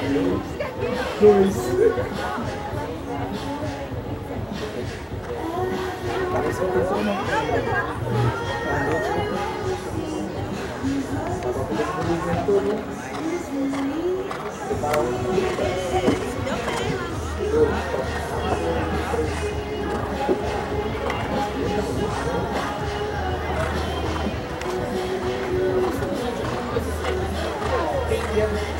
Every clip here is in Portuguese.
Dois. Parece que eu tô falando. Lá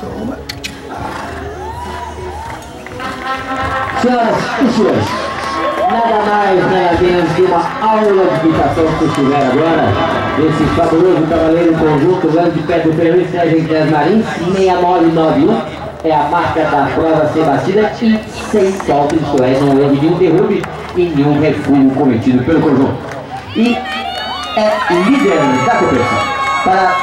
Toma. Senhoras e senhores, nada mais, nada menos que uma aula de imitação que vocês tiveram agora, desse fabuloso cavaleiro conjunto grande de do Peru Sérgio Inglês Marins, 6991, é a marca da prova ser batida e sem falta, isto é, não houve nenhum derrube e nenhum refugo cometido pelo conjunto. E é líder da competição. Para